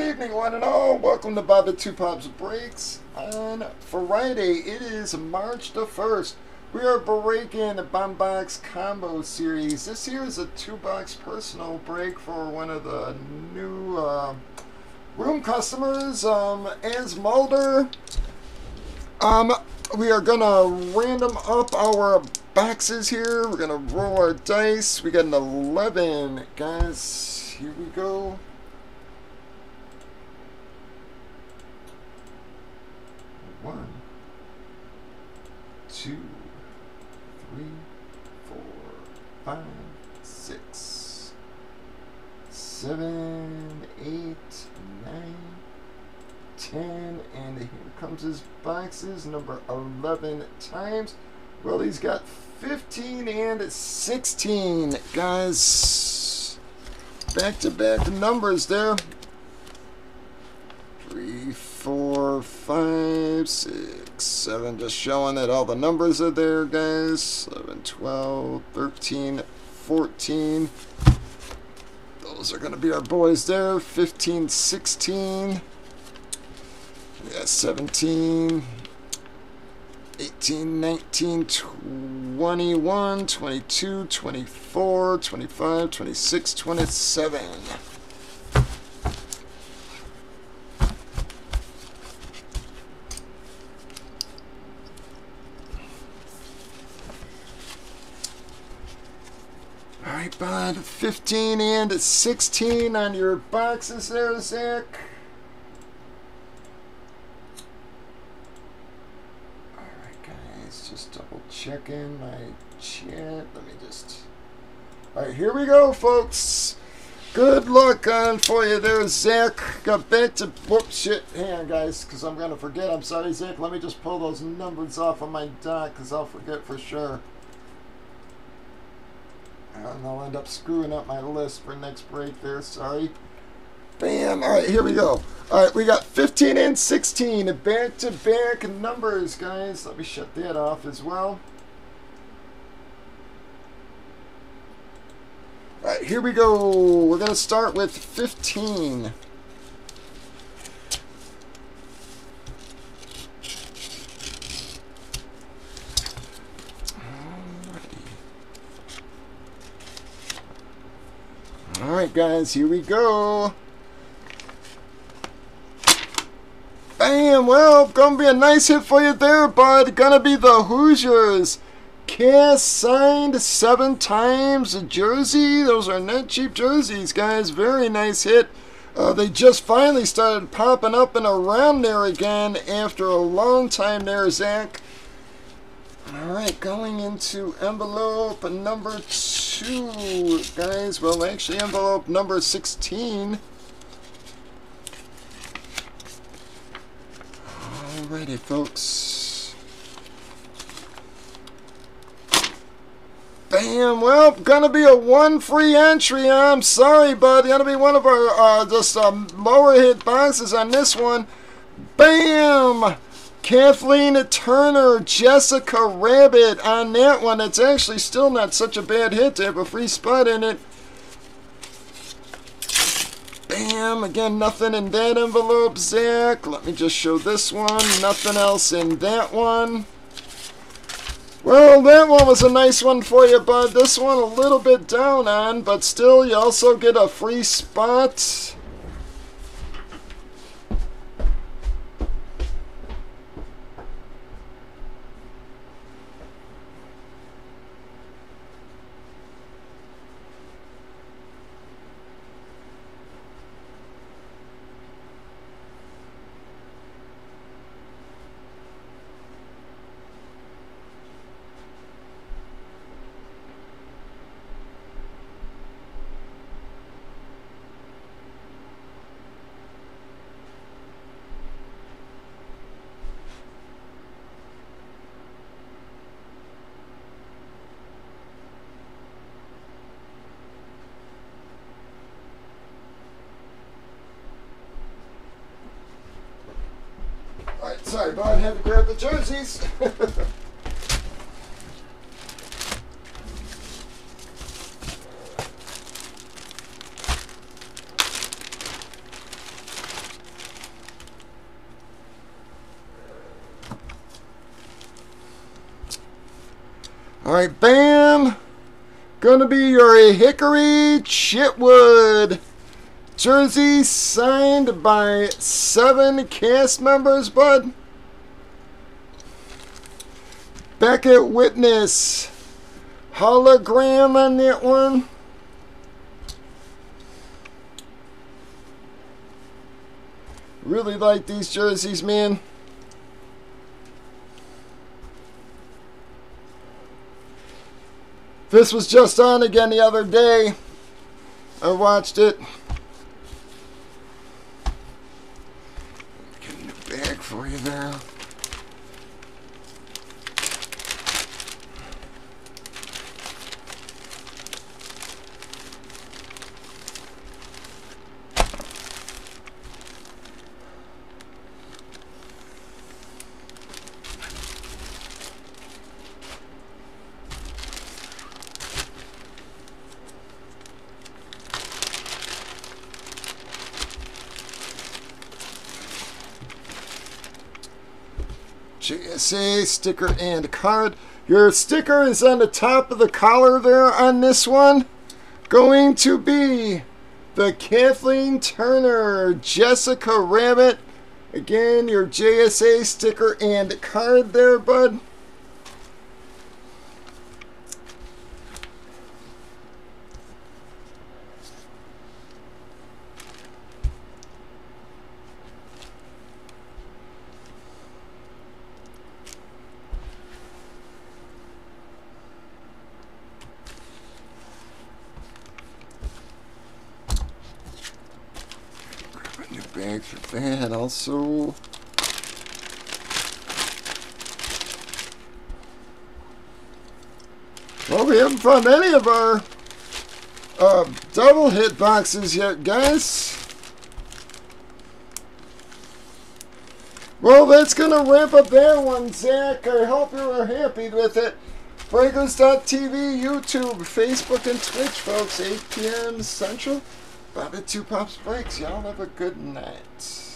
Good evening, one and all. Welcome to Bobby Two Pops Breaks. On Friday, it is March the 1st. We are breaking the Bomb Box Combo Series. This here is a two-box personal break for one of the new uh, room customers, um, as Mulder. Um, we are gonna random up our boxes here. We're gonna roll our dice. We got an 11, guys. Here we go. One, two, three, four, five, six, seven, eight, nine, ten, and here comes his boxes, number 11 times. Well, he's got 15 and 16, guys. Back-to-back -back numbers there. Three, four, five, six, seven. Just showing that all the numbers are there, guys. 11, 12, 13, 14. Those are going to be our boys there. 15, 16. Yeah, 17, 18, 19, 21, 22, 24, 25, 26, 27. Right, bud. 15 and 16 on your boxes there, Zach. All right, guys. Just double checking my chat. Let me just. All right, here we go, folks. Good luck on for you there, Zach. Got back to. Whoops, shit. Hang on, guys, because I'm going to forget. I'm sorry, Zach. Let me just pull those numbers off of my dock because I'll forget for sure. And I'll end up screwing up my list for next break there. Sorry. Bam. All right, here we go. All right, we got 15 and 16 back-to-back numbers, guys. Let me shut that off as well. All right, here we go. We're going to start with 15. Right, guys, here we go. Bam! Well, gonna be a nice hit for you there, bud. Gonna be the Hoosiers. Cast signed seven times a jersey. Those are not cheap jerseys, guys. Very nice hit. Uh, they just finally started popping up and around there again after a long time there, Zach. Alright, going into envelope number two, guys. Well, actually, envelope number 16. Alrighty, folks. Bam! Well, gonna be a one free entry. I'm sorry, bud. Gonna be one of our uh, just um, lower hit boxes on this one. Bam! Kathleen Turner, Jessica Rabbit on that one. It's actually still not such a bad hit to have a free spot in it. Bam! Again, nothing in that envelope, Zach. Let me just show this one. Nothing else in that one. Well, that one was a nice one for you, bud. This one a little bit down on, but still, you also get a free spot. Sorry, Brian had to grab the jerseys. All right, bam! Gonna be your Hickory Chitwood jersey signed by seven cast members, bud. Beckett Witness. Hologram on that one. Really like these jerseys, man. This was just on again the other day. I watched it. Get a new bag for you there. JSA sticker and card. Your sticker is on the top of the collar there on this one. Going to be the Kathleen Turner Jessica Rabbit. Again, your JSA sticker and card there, bud. New bag for that also. Well, we haven't found any of our uh, double hit boxes yet, guys. Well, that's going to wrap up that one, Zach. I hope you were happy with it. Breakers.tv, YouTube, Facebook, and Twitch, folks. 8 p.m. Central. Bobby Two Pops Breaks. Y'all have a good night.